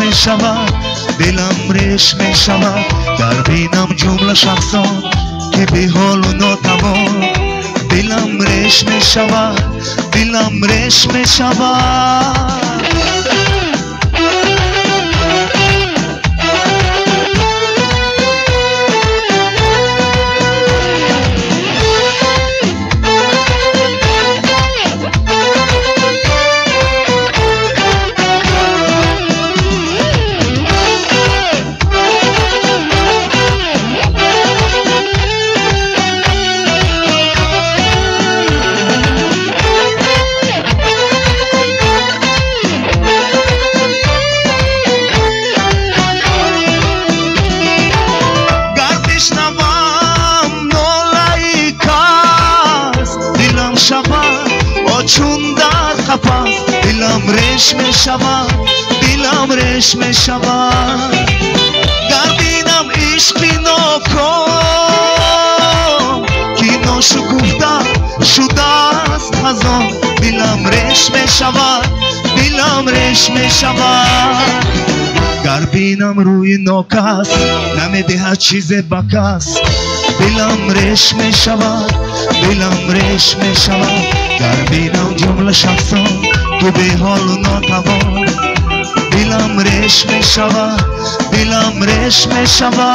мешавад дилам реш мешавад дар бинам ҷумла шахсон ки беҳолу нотавон дилам реш мешавад дилам реш мешавад реш мешавад дилам реш мешавад гардинам ишқи ноком ки ношукуфта шудааст хазон дилам реш мешавад дилам реш мешавад гарбинам рӯи нокас намедиҳад чизе ба кас дилам реш мешавад дилам реш мешавад гарбинам ҷумла шахс তুমি হল নথাব দিলাম রেশমে সবা দিলাম রেশমে সবা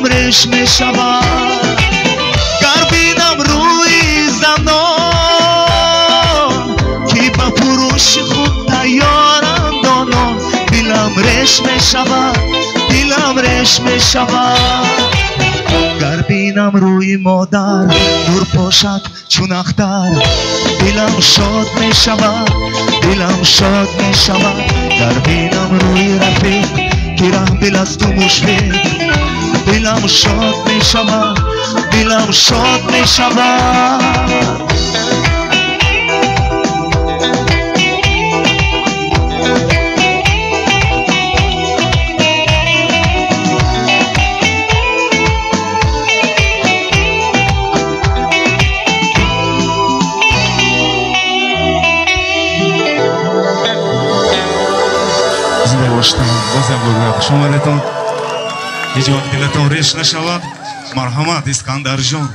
دلم رش می شود گر بینم روی زنان که با فروش خود تیارند آنان دلم رش می شود دلم رش می شود بینم روی مادر. نور پاشد چون اختر. دلم شاد می شود دلم شاد می شود گر بینم روی رفیق. گیرم دل از تو দিলাম স্বপ্নে সভা দিলাম স্বপ্নে সভা Божьего Божьего Божьего Божьего Божьего Божьего Божьего гӯя хушомадатон ҳеҷ вақт дилатон реш нашавад. Марҳамат искандарҷон